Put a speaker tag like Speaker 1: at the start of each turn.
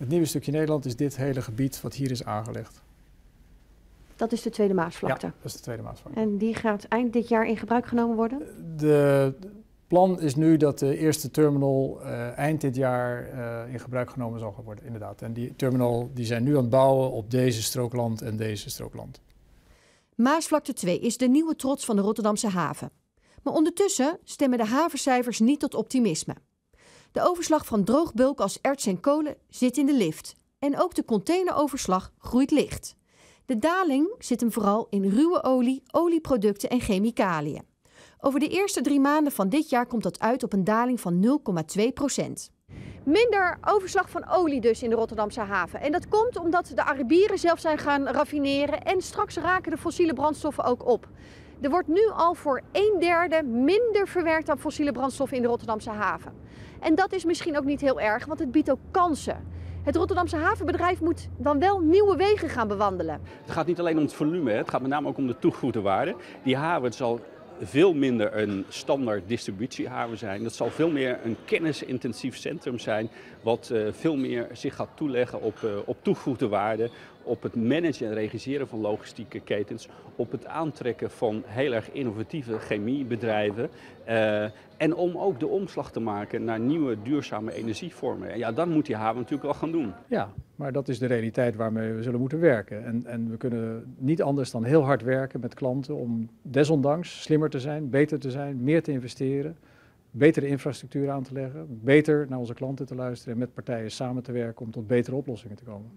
Speaker 1: Het nieuwe stukje Nederland is dit hele gebied wat hier is aangelegd.
Speaker 2: Dat is de Tweede Maasvlakte.
Speaker 1: Ja, dat is de Tweede Maasvlakte.
Speaker 2: En die gaat eind dit jaar in gebruik genomen worden?
Speaker 1: De plan is nu dat de eerste terminal uh, eind dit jaar uh, in gebruik genomen zal worden, inderdaad. En die terminal die zijn nu aan het bouwen op deze strookland en deze strookland.
Speaker 2: Maasvlakte 2 is de nieuwe trots van de Rotterdamse haven. Maar ondertussen stemmen de havencijfers niet tot optimisme. De overslag van droogbulk als erts en kolen zit in de lift. En ook de containeroverslag groeit licht. De daling zit hem vooral in ruwe olie, olieproducten en chemicaliën. Over de eerste drie maanden van dit jaar komt dat uit op een daling van 0,2 procent. Minder overslag van olie dus in de Rotterdamse haven. En dat komt omdat de Arabieren zelf zijn gaan raffineren en straks raken de fossiele brandstoffen ook op. Er wordt nu al voor een derde minder verwerkt aan fossiele brandstoffen in de Rotterdamse haven. En dat is misschien ook niet heel erg, want het biedt ook kansen. Het Rotterdamse havenbedrijf moet dan wel nieuwe wegen gaan bewandelen.
Speaker 3: Het gaat niet alleen om het volume, het gaat met name ook om de toegevoegde waarde. Die haven zal veel minder een standaard distributiehaven zijn. Dat zal veel meer een kennisintensief centrum zijn, wat uh, veel meer zich gaat toeleggen op, uh, op toegevoegde waarde, op het managen en regisseren van logistieke ketens, op het aantrekken van heel erg innovatieve chemiebedrijven uh, en om ook de omslag te maken naar nieuwe duurzame energievormen. En ja, dan moet die haven natuurlijk wel gaan doen.
Speaker 1: Ja, maar dat is de realiteit waarmee we zullen moeten werken. En, en we kunnen niet anders dan heel hard werken met klanten om desondanks slimmer te zijn, beter te zijn, meer te investeren, betere infrastructuur aan te leggen, beter naar onze klanten te luisteren en met partijen samen te werken om tot betere oplossingen te komen.